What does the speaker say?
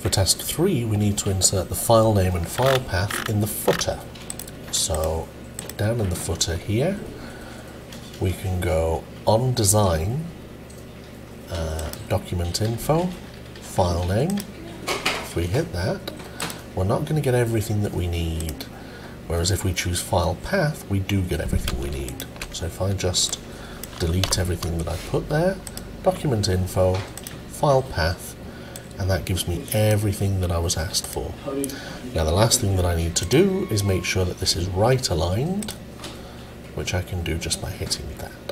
For test 3 we need to insert the file name and file path in the footer. So down in the footer here we can go on design, uh, document info, file name. If we hit that, we're not going to get everything that we need. Whereas if we choose file path, we do get everything we need. So if I just delete everything that I put there, document info, file path, and that gives me everything that I was asked for. Now the last thing that I need to do is make sure that this is right aligned, which I can do just by hitting that.